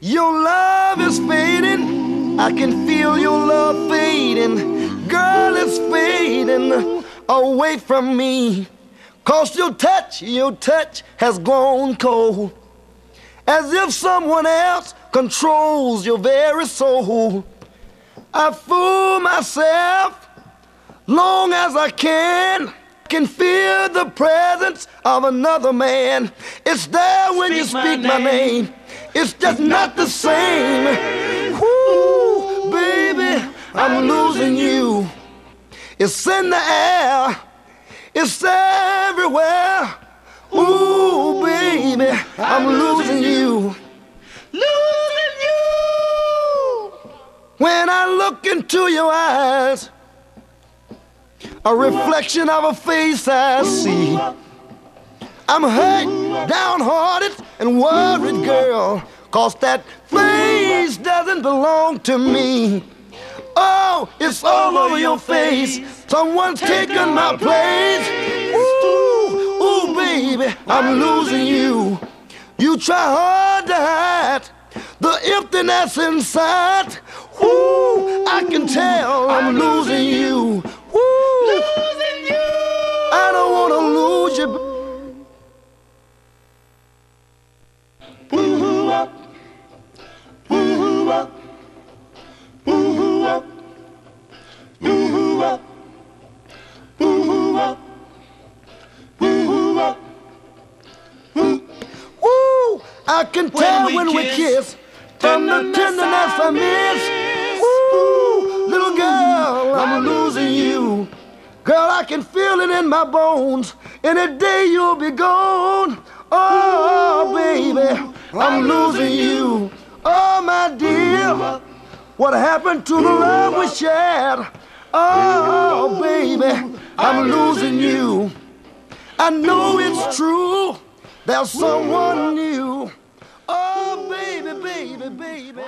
Your love is fading. I can feel your love fading. Girl, it's fading away from me. Cause your touch, your touch has grown cold. As if someone else controls your very soul. I fool myself long as I can. Can feel the presence of another man. It's there when speak you speak my name. my name. It's just not the same. Woo, baby, I'm losing you. It's in the air. It's everywhere. Ooh, baby, I'm losing you. Losing you. When I look into your eyes, a reflection of a face I see. I'm hurt, downhearted, and worried, girl, cause that face doesn't belong to me. Oh, it's all over your face. Someone's taken my place. Ooh, ooh, baby, I'm losing you. You try hard to hide the emptiness inside. Ooh, I can tell I'm losing you. I can tell when, when we, kiss, kiss from the tenderness I miss. Woo! Little girl, I'm losing you. Girl, I can feel it in my bones. Any day you'll be gone. Oh, baby, I'm losing you. Oh, my dear. What happened to the love we shared? Oh, baby, I'm losing you. I know it's true. There's someone new. Oh, baby, baby, baby.